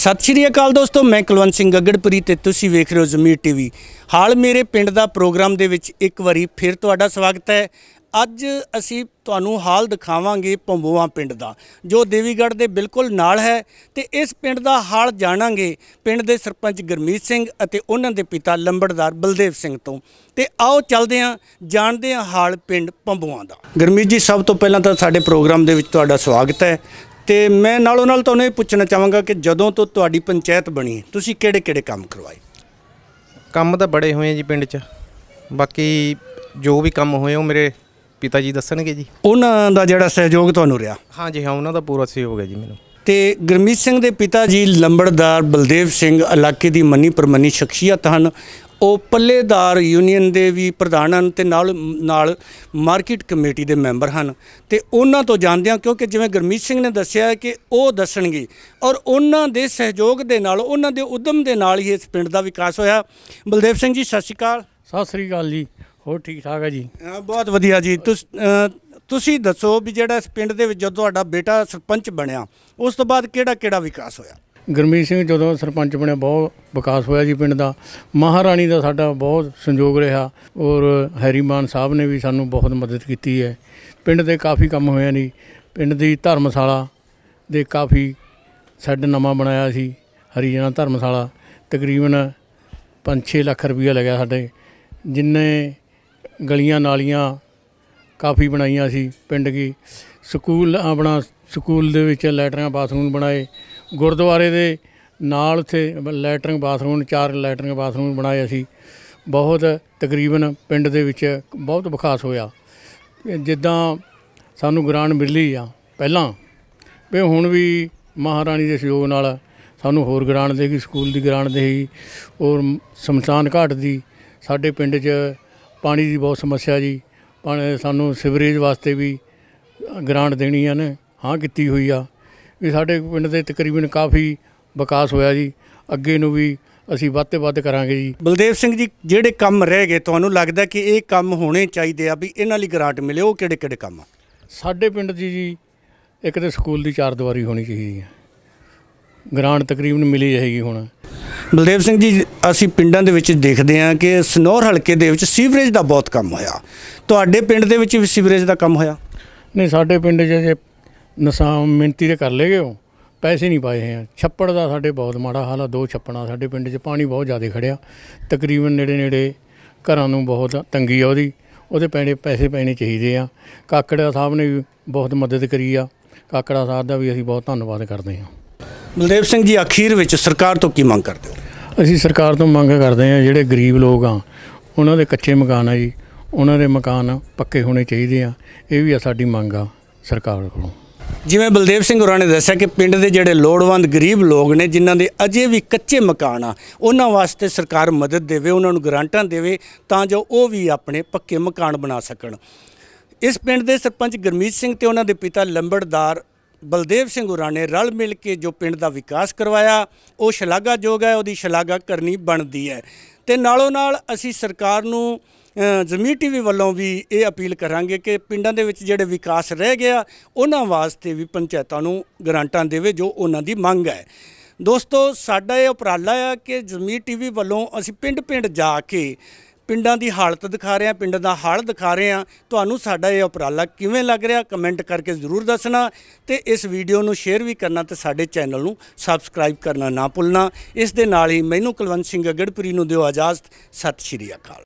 ਸਤਿ ਸ਼੍ਰੀ ਅਕਾਲ ਦੋਸਤੋ, ਮੈਂ ਕੁਲਵੰਤ ਸਿੰਘ ਗੱਗੜਪੁਰੀ ਤੇ ਤੁਸੀਂ ਵੇਖ ਰਹੇ ਹੋ ਜ਼ਮੀਰ ਟੀਵੀ ਹਾਲ ਮੇਰੇ ਪਿੰਡ ਦਾ ਪ੍ਰੋਗਰਾਮ ਦੇ ਵਿੱਚ ਇੱਕ ਵਾਰੀ ਫਿਰ ਤੁਹਾਡਾ ਸਵਾਗਤ ਹੈ। ਅੱਜ ਅਸੀਂ ਤੁਹਾਨੂੰ ਹਾਲ ਦਿਖਾਵਾਂਗੇ ਪੰਬੋਆ ਪਿੰਡ ਦਾ, ਜੋ ਦੇਵੀਗੜ੍ਹ ਦੇ ਬਿਲਕੁਲ ਨਾਲ ਹੈ ਤੇ ਇਸ ਪਿੰਡ ਦਾ ਹਾਲ ਜਾਣਾਂਗੇ ਪਿੰਡ ਦੇ ਸਰਪੰਚ ਗੁਰਮੀਤ ਸਿੰਘ ਅਤੇ ਉਹਨਾਂ ਦੇ ਪਿਤਾ ਲੰਬੜਦਾਰ ਬਲਦੇਵ ਸਿੰਘ ਤੋਂ। ਤੇ ਆਓ ਚੱਲਦੇ ਹਾਂ, ਜਾਣਦੇ ਹਾਂ ਹਾਲ ਪਿੰਡ ਪੰਬੋਆ ਦਾ। ਗੁਰਮੀਤ ਜੀ, ਸਭ ਤੋਂ ਪਹਿਲਾਂ ਤਾਂ ਸਾਡੇ ਪ੍ਰੋਗਰਾਮ ਦੇ ਵਿੱਚ ਤੁਹਾਡਾ ਸਵਾਗਤ ਹੈ। ਤੇ ਮੈਂ ਨਾਲੋਂ ਨਾਲ ਤੁਹਾਨੂੰ ਇਹ ਪੁੱਛਣਾ ਚਾਹਾਂਗਾ ਕਿ ਜਦੋਂ ਤੋਂ ਤੁਹਾਡੀ ਪੰਚਾਇਤ ਬਣੀ ਤੁਸੀਂ ਕਿਹੜੇ ਕਿਹੜੇ ਕੰਮ ਕਰਵਾਏ? ਕੰਮ ਤਾਂ ਬੜੇ ਹੋਏ ਆ ਜੀ ਪਿੰਡ 'ਚ। ਬਾਕੀ ਜੋ ਵੀ ਕੰਮ ਹੋਏ ਉਹ ਮੇਰੇ ਪਿਤਾ ਜੀ ਦੱਸਣਗੇ ਜੀ। ਉਹਨਾਂ ਦਾ ਜਿਹੜਾ ਸਹਿਯੋਗ ਤੁਹਾਨੂੰ ਰਿਹਾ? ਹਾਂਜੀ ਹਾਂ ਉਹਨਾਂ ਦਾ ਪੂਰਾ ਸਹਿਯੋਗ ਹੈ ਜੀ ਮੈਨੂੰ। ਤੇ ਗੁਰਮੀਤ ਸਿੰਘ ਦੇ ਪਿਤਾ ਜੀ ਲੰਬੜਦਾਰ ਬਲਦੇਵ ਸਿੰਘ ਇਲਾਕੇ ਦੀ ਮੰਨੀ ਪਰਮੰਨੀ ਸ਼ਖਸੀਅਤ ਹਨ। ਉਹ ਪੱਲੇਦਾਰ ਯੂਨੀਅਨ ਦੇ ਵੀ ਪ੍ਰਧਾਨ ਹਨ ਤੇ ਨਾਲ ਨਾਲ ਮਾਰਕੀਟ ਕਮੇਟੀ ਦੇ ਮੈਂਬਰ ਹਨ। ਤੇ ਉਹਨਾਂ ਤੋਂ ਜਾਣਦੇ ਹਾਂ ਕਿਉਂਕਿ ਜਿਵੇਂ ਗੁਰਮੀਤ ਸਿੰਘ ਨੇ ਦੱਸਿਆ ਕਿ ਉਹ ਦੱਸਣਗੇ ਔਰ ਉਹਨਾਂ ਦੇ ਸਹਿਯੋਗ ਦੇ ਨਾਲ ਉਹਨਾਂ ਦੇ ਉਦਮ ਦੇ ਨਾਲ ਹੀ ਇਸ ਪਿੰਡ ਦਾ ਵਿਕਾਸ ਹੋਇਆ। ਬਲਦੇਵ ਸਿੰਘ ਜੀ ਸਤਿ ਸ਼੍ਰੀ ਅਕਾਲ। ਸਤਿ ਸ੍ਰੀ ਅਕਾਲ ਜੀ। ਹੋਰ ਠੀਕ ਠਾਕ ਹੈ ਜੀ? ਬਹੁਤ ਵਧੀਆ ਜੀ। ਤੁਸੀਂ ਦੱਸੋ ਵੀ ਜਿਹੜਾ ਇਸ ਪਿੰਡ ਦੇ ਵਿੱਚ ਜਦੋਂ ਤੁਹਾਡਾ ਬੇਟਾ ਸਰਪੰਚ ਬਣਿਆ ਉਸ ਤੋਂ ਬਾਅਦ ਕਿਹੜਾ ਕਿਹੜਾ ਵਿਕਾਸ ਹੋਇਆ? ਗੁਰਮੀਤ ਸਿੰਘ ਜਦੋਂ ਸਰਪੰਚ ਬਣਿਆ, ਬਹੁਤ ਵਿਕਾਸ ਹੋਇਆ ਜੀ ਪਿੰਡ ਦਾ। ਮਹਾਰਾਣੀ ਦਾ ਸਾਡਾ ਬਹੁਤ ਸੰਯੋਗ ਰਿਹਾ ਔਰ ਹੈਰੀਮਾਨ ਸਾਹਿਬ ਨੇ ਵੀ ਸਾਨੂੰ ਬਹੁਤ ਮਦਦ ਕੀਤੀ ਹੈ। ਪਿੰਡ ਦੇ ਕਾਫੀ ਕੰਮ ਹੋਇਆ ਨਹੀਂ ਪਿੰਡ ਦੀ ਧਰਮਸ਼ਾਲਾ ਦੇ ਕਾਫੀ ਸੈੱਡ ਨਵਾਂ ਬਣਾਇਆ ਸੀ, ਹਰੀਜਨਾ ਧਰਮਸ਼ਾਲਾ। ਤਕਰੀਬਨ 5-6 ਲੱਖ ਰੁਪਈਆ ਲੱਗਿਆ ਸਾਡੇ। ਜਿੰਨੇ ਗਲੀਆਂ ਨਾਲੀਆਂ ਕਾਫੀ ਬਣਾਈਆਂ ਸੀ ਪਿੰਡ ਕੀ। ਸਕੂਲ, ਆਪਣਾ ਸਕੂਲ ਦੇ ਵਿੱਚ ਲੈਟਰਾਂ, ਬਾਥਰੂਮ ਬਣਾਏ। ਗੁਰਦੁਆਰੇ ਦੇ ਨਾਲ ਉੱਥੇ ਲੈਟਰਿੰਗ ਬਾਥਰੂਮ, ਚਾਰ ਲੈਟਰਿੰਗ ਬਾਥਰੂਮ ਬਣਾਏ ਅਸੀਂ। ਬਹੁਤ ਤਕਰੀਬਨ ਪਿੰਡ ਦੇ ਵਿੱਚ ਬਹੁਤ ਵਿਕਾਸ ਹੋਇਆ। ਜਿੱਦਾਂ ਸਾਨੂੰ ਗ੍ਰਾਂਟ ਮਿਲੀ ਆ ਪਹਿਲਾਂ, ਵੀ ਹੁਣ ਵੀ ਮਹਾਰਾਣੀ ਦੇ ਸਹਿਯੋਗ ਨਾਲ ਸਾਨੂੰ ਹੋਰ ਗ੍ਰਾਂਟ ਦੇਗੀ, ਸਕੂਲ ਦੀ ਗ੍ਰਾਂਟ ਦੇਗੀ, ਔਰ ਸ਼ਮਸ਼ਾਨ ਘਾਟ ਦੀ। ਸਾਡੇ ਪਿੰਡ 'ਚ ਪਾਣੀ ਦੀ ਬਹੁਤ ਸਮੱਸਿਆ ਜੀ। ਪਾਣੀ ਸਾਨੂੰ ਸਿਵਰੇਜ ਵਾਸਤੇ ਵੀ ਗ੍ਰਾਂਟ ਦੇਣੀਆਂ ਨੇ ਹਾਂ ਕੀਤੀ ਹੋਈ ਆ। ਵੀ ਸਾਡੇ ਪਿੰਡ ਦੇ ਤਕਰੀਬਨ ਕਾਫੀ ਵਿਕਾਸ ਹੋਇਆ ਜੀ। ਅੱਗੇ ਨੂੰ ਵੀ ਅਸੀਂ ਵੱਧ ਤੇ ਵੱਧ ਕਰਾਂਗੇ ਜੀ। ਬਲਦੇਵ ਸਿੰਘ ਜੀ ਜਿਹੜੇ ਕੰਮ ਰਹਿ ਗਏ ਤੁਹਾਨੂੰ ਲੱਗਦਾ ਕਿ ਇਹ ਕੰਮ ਹੋਣੇ ਚਾਹੀਦੇ ਆ ਵੀ ਇਹਨਾਂ ਲਈ ਗ੍ਰਾਂਟ ਮਿਲੇ? ਉਹ ਕਿਹੜੇ ਕਿਹੜੇ ਕੰਮ ਆ? ਸਾਡੇ ਪਿੰਡ 'ਚ ਜੀ ਇੱਕ ਤੇ ਸਕੂਲ ਦੀ ਚਾਰ ਦੀਵਾਰੀ ਹੋਣੀ ਚਾਹੀਦੀ ਹੈ ਗ੍ਰਾਂਟ ਤਕਰੀਬਨ ਮਿਲੀ ਰਹੇਗੀ ਹੁਣ। ਬਲਦੇਵ ਸਿੰਘ ਜੀ ਅਸੀਂ ਪਿੰਡਾਂ ਦੇ ਵਿੱਚ ਦੇਖਦੇ ਹਾਂ ਕਿ ਸਨੌਰ ਹਲਕੇ ਦੇ ਵਿੱਚ ਸੀਵਰੇਜ ਦਾ ਬਹੁਤ ਕੰਮ ਹੋਇਆ। ਤੁਹਾਡੇ ਪਿੰਡ ਦੇ ਵਿੱਚ ਵੀ ਸੀਵਰੇਜ ਦਾ ਕੰਮ ਹੋਇਆ? ਨਹੀਂ ਸਾਡੇ ਪਿੰਡ 'ਚ ਜੇ ਨਸਾਂ ਮਿੰਤੀ ਦੇ ਕਰ ਲੇਗੇ ਉਹ। ਪੈਸੇ ਨਹੀਂ ਪਾਏ ਹੈ ਛੱਪੜ ਦਾ ਸਾਡੇ ਬਹੁਤ ਮਾੜਾ ਹਾਲ ਆ ਦੋ ਛੱਪੜਾਂ ਸਾਡੇ ਪਿੰਡ 'ਚ ਪਾਣੀ ਬਹੁਤ ਜ਼ਿਆਦਾ ਖੜਿਆ। ਤਕਰੀਬਨ ਨੇੜੇ ਨੇੜੇ ਘਰਾਂ ਨੂੰ ਬਹੁਤ ਤੰਗੀ ਆ ਉਹਦੀ। ਉਹਦੇ ਪੈਣੇ ਪੈਸੇ ਪੈਣੇ ਚਾਹੀਦੇ ਆ। ਕਾਕੜਾ ਸਾਹਿਬ ਨੇ ਵੀ ਬਹੁਤ ਮਦਦ ਕਰੀ ਆ। ਕਾਕੜਾ ਸਾਹਿਬ ਦਾ ਵੀ ਅਸੀਂ ਬਹੁਤ ਧੰਨਵਾਦ ਕਰਦੇ ਹਾਂ। ਬਲਦੇਵ ਸਿੰਘ ਜੀ ਅਖੀਰ ਵਿੱਚ ਸਰਕਾਰ ਤੋਂ ਕੀ ਮੰਗ ਕਰਦੇ ਹੋ? ਅਸੀਂ ਸਰਕਾਰ ਤੋਂ ਮੰਗ ਕਰਦੇ ਹਾਂ ਜਿਹੜੇ ਗਰੀਬ ਲੋਕ ਆ ਉਹਨਾਂ ਦੇ ਕੱਚੇ ਮਕਾਨ ਆ ਜੀ ਉਹਨਾਂ ਦੇ ਮਕਾਨ ਪੱਕੇ ਹੋਣੇ ਚਾਹੀਦੇ ਆ। ਇਹ ਵੀ ਆ ਸਾਡੀ ਮੰਗ ਆ ਸਰਕਾਰ ਕੋਲੋਂ। ਜਿਵੇਂ ਬਲਦੇਵ ਸਿੰਘ ਹੋਰਾਂ ਨੇ ਦੱਸਿਆ ਕਿ ਪਿੰਡ ਦੇ ਜਿਹੜੇ ਲੋੜਵੰਦ ਗਰੀਬ ਲੋਕ ਨੇ, ਜਿਨ੍ਹਾਂ ਦੇ ਅਜੇ ਵੀ ਕੱਚੇ ਮਕਾਨ ਆ, ਉਹਨਾਂ ਵਾਸਤੇ ਸਰਕਾਰ ਮਦਦ ਦੇਵੇ, ਉਹਨਾਂ ਨੂੰ ਗਰਾਂਟਾਂ ਦੇਵੇ, ਤਾਂ ਜੋ ਉਹ ਵੀ ਆਪਣੇ ਪੱਕੇ ਮਕਾਨ ਬਣਾ ਸਕਣ। ਇਸ ਪਿੰਡ ਦੇ ਸਰਪੰਚ ਗੁਰਮੀਤ ਸਿੰਘ ਤੇ ਉਹਨਾਂ ਦੇ ਪਿਤਾ ਲੰਬੜਦਾਰ ਬਲਦੇਵ ਸਿੰਘ ਹੋਰਾਂ ਨੇ ਰਲ ਮਿਲ ਕੇ ਜੋ ਪਿੰਡ ਦਾ ਵਿਕਾਸ ਕਰਵਾਇਆ, ਉਹ ਸ਼ਲਾਘਾਯੋਗ ਹੈ, ਉਹਦੀ ਸ਼ਲਾਘਾ ਕਰਨੀ ਬਣਦੀ ਹੈ। ਤੇ ਨਾਲੋਂ ਨਾਲ ਅਸੀਂ ਸਰਕਾਰ ਨੂੰ ਜ਼ਮੀਰ ਟੀਵੀ ਵੱਲੋਂ ਵੀ ਇਹ ਅਪੀਲ ਕਰਾਂਗੇ ਕਿ ਪਿੰਡਾਂ ਦੇ ਵਿੱਚ ਜਿਹੜੇ ਵਿਕਾਸ ਰਹਿ ਗਿਆ, ਉਹਨਾਂ ਵਾਸਤੇ ਵੀ ਪੰਚਾਇਤਾਂ ਨੂੰ ਗਰਾਂਟਾਂ ਦੇਵੇ ਜੋ ਉਹਨਾਂ ਦੀ ਮੰਗ ਹੈ। ਦੋਸਤੋ, ਸਾਡਾ ਇਹ ਉਪਰਾਲਾ ਆ ਕਿ ਜ਼ਮੀਰ ਟੀਵੀ ਵੱਲੋਂ ਅਸੀਂ ਪਿੰਡ-ਪਿੰਡ ਜਾ ਕੇ ਪਿੰਡਾਂ ਦੀ ਹਾਲਤ ਦਿਖਾ ਰਹੇ ਹਾਂ, ਪਿੰਡ ਦਾ ਹਾਲ ਦਿਖਾ ਰਹੇ ਹਾਂ। ਤੁਹਾਨੂੰ ਸਾਡਾ ਇਹ ਉਪਰਾਲਾ ਕਿਵੇਂ ਲੱਗ ਰਿਹਾ, ਕਮੈਂਟ ਕਰਕੇ ਜ਼ਰੂਰ ਦੱਸਣਾ ਤੇ ਇਸ ਵੀਡੀਓ ਨੂੰ ਸ਼ੇਅਰ ਵੀ ਕਰਨਾ ਤੇ ਸਾਡੇ ਚੈਨਲ ਨੂੰ ਸਬਸਕ੍ਰਾਈਬ ਕਰਨਾ ਨਾ ਭੁੱਲਣਾ। ਇਸ ਦੇ ਨਾਲ ਹੀ ਮੈਨੂੰ ਕੁਲਵੰਤ ਸਿੰਘ ਗੜਪੁਰੀ ਨੂੰ ਦਿਓ ਇਜਾਜ਼ਤ। ਸਤਿ ਸ਼੍ਰੀ ਅਕਾਲ।